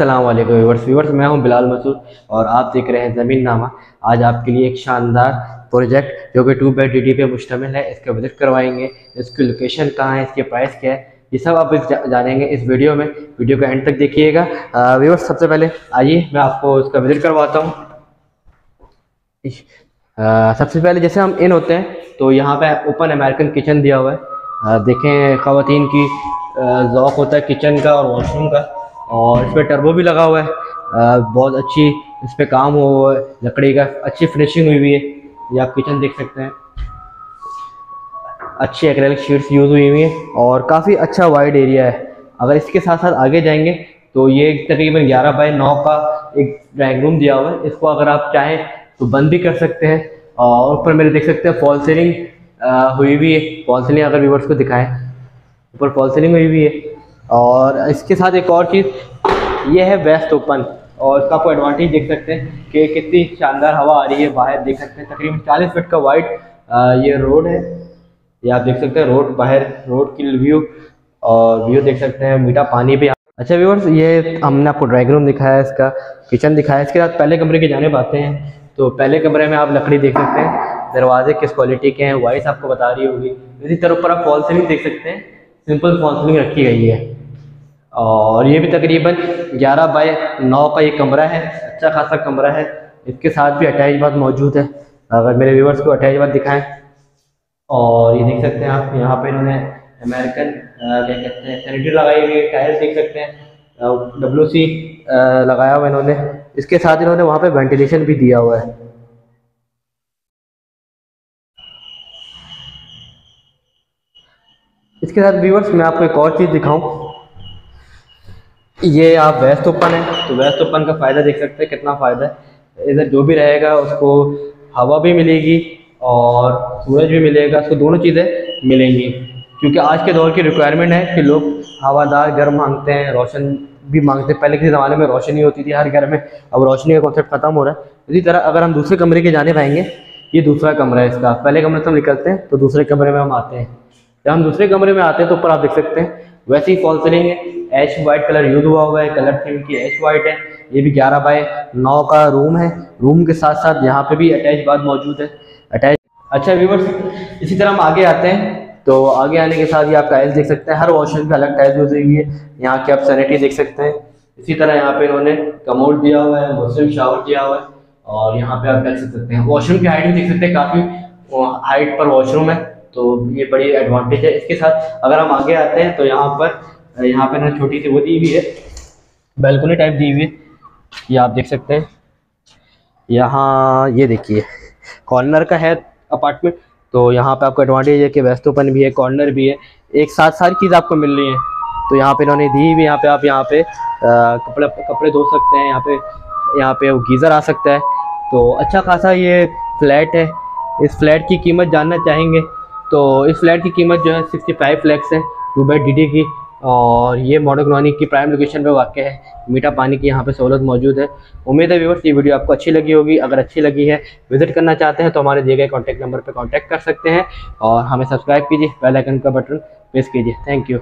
अल्लाम viewers viewers मैं हूँ बिलाल मसूद और आप देख रहे हैं ज़मीन नामा। आज आपके लिए एक शानदार प्रोजेक्ट जो कि टू बेड डी डी पे मुश्तमिल है। इसका विज़िट करवाएँगे। इसकी लोकेशन कहाँ है? इसके प्राइस क्या है? ये सब आप इस जानेंगे इस वीडियो में। वीडियो का एंड तक देखिएगा। व्यूवर्स सबसे पहले आइए, मैं आपको इसका विज़िट करवाता हूँ। सबसे पहले जैसे हम इन होते हैं तो यहाँ पर ओपन अमेरिकन किचन दिया हुआ है। देखें ख़वान की ज़ौक होता है किचन का और वॉशरूम का। और इस पर टर्बो भी लगा हुआ है। बहुत अच्छी इस पर काम हुआ हुआ है। लकड़ी का अच्छी फिनिशिंग हुई हुई है। ये आप किचन देख सकते हैं। अच्छी एक्रेलिक शीट्स यूज़ हुई हुई हैं और काफ़ी अच्छा वाइड एरिया है। अगर इसके साथ साथ आगे जाएँगे तो ये तकरीबन 11 बाई 9 का एक ड्राइंग रूम दिया हुआ है। इसको अगर आप चाहें तो बंद भी कर सकते हैं। और ऊपर मेरे देख सकते हैं फॉल सीलिंग हुई हुई है। फॉल सीलिंग अगर व्यूवर्स को दिखाएँ, ऊपर फॉल सीलिंग हुई हुई है। और इसके साथ एक और चीज़, ये है वेस्ट ओपन और इसका आपको एडवांटेज देख सकते हैं कि कितनी शानदार हवा आ रही है बाहर, देख सकते हैं तकरीबन 40 फीट का वाइड ये रोड है। ये आप देख सकते हैं रोड बाहर रोड की व्यू और व्यू देख सकते हैं, मीठा पानी भी अच्छा व्यूवर्स ये हमने आपको ड्राइंग रूम दिखाया है इसका किचन दिखाया है। इसके बाद पहले कमरे की जाने आते हैं तो पहले कमरे में आप लकड़ी देख सकते हैं, दरवाजे किस क्वालिटी के हैं वाइस आपको बता रही होगी। इसी तरह ऊपर आप फॉल सीलिंग देख सकते हैं सिंपल फॉल सीलिंग रखी गई है। और ये भी तकरीबन 11 बाय 9 का ये कमरा है अच्छा खासा कमरा है। इसके साथ भी अटैच बात मौजूद है। अगर मेरे व्यूवर्स को अटैच बात दिखाएँ। और ये देख सकते हैं आप, यहाँ पे इन्होंने अमेरिकन क्या कहते हैं, सैनिटरी लगाई हुई टायर्स देख सकते हैं। डब्ल्यू सी लगाया हुआ इन्होंने। इसके साथ इन्होंने वहाँ पे वेंटिलेशन भी दिया हुआ है। इसके साथ व्यूवर्स, मैं आपको एक और चीज़ दिखाऊँ। ये आप वेस्ट ओपन है तो वेस्ट ओपन का फ़ायदा देख सकते हैं, कितना फ़ायदा है। इधर जो भी रहेगा, उसको हवा भी मिलेगी और सूरज भी मिलेगा उसको दोनों चीज़ें मिलेंगी। क्योंकि आज के दौर की रिक्वायरमेंट है कि लोग हवादार घर मांगते हैं, रोशन भी मांगते हैं। पहले के ज़माने में रोशनी होती थी हर घर में, अब रोशनी का कॉन्सेप्ट ख़त्म हो रहा है। इसी तरह अगर हम दूसरे कमरे के जाने पाएँगे, ये दूसरा कमरा है इसका। पहले कमरे से हम निकलते हैं तो दूसरे कमरे में हम आते हैं। जब हम दूसरे कमरे में आते हैं तो ऊपर आप देख सकते हैं, वैसे ही फॉल सीलिंग है एच वाइट कलर यूज़ हुआ हुआ है कलर थीम की एच वाइट है, ये भी 11 बाय 9 का रूम है। रूम के साथ साथ यहाँ पे भी अटैच बात मौजूद है। अटैच अच्छा व्यूवर्स इसी तरह हम आगे आते हैं। तो आगे आने के साथ ये आप टाइल्स देख सकते हैं, हर वॉशरूम पे अलग टाइल्स यूज़ हुई है। यहाँ की आप सैनिटरी देख सकते हैं। इसी तरह यहाँ पे इन्होंने कमोड दिया हुआ है मुस्लिम शावर दिया हुआ है। और यहाँ पे आप देख सकते हैं वॉशरूम की हाइट भी देख सकते हैं, काफ़ी हाइट पर वॉशरूम है। तो ये बड़ी एडवांटेज है। इसके साथ अगर हम आगे आते हैं तो यहाँ पर यहाँ पे ना छोटी सी वो दी हुई है। बैल्कनी टाइप दी हुई है। ये आप देख सकते हैं। यहाँ ये देखिए कॉर्नर का है अपार्टमेंट तो यहाँ पे आपको एडवांटेज है कि वेस्ट भी है कॉर्नर भी है। एक साथ सारी चीज़ आपको मिल रही है। तो यहाँ पे इन्होंने दी हुई, यहाँ पे आप यहाँ पे कपड़े कपड़े धो सकते हैं। यहाँ पे यहाँ पे वो गीज़र आ सकता है। तो अच्छा खासा ये फ्लैट है। इस फ्लैट की कीमत जानना चाहेंगे तो इस फ्लैट की कीमत जो है सिक्सटी फाइव लैक्स है टू बेड डी की। और ये मॉडल कॉलोनी की प्राइम लोकेशन पे वाक़ है। मीठा पानी की यहाँ पे सहूलत मौजूद है। उम्मीद है व्यूवर्स ये वीडियो आपको अच्छी लगी होगी। अगर अच्छी लगी है विज़िट करना चाहते हैं तो हमारे दिए गए कॉन्टैक्ट नंबर पर कॉन्टैक्ट कर सकते हैं। और हमें सब्सक्राइब कीजिए बेलाइकन का बटन प्रेस कीजिए। Thank you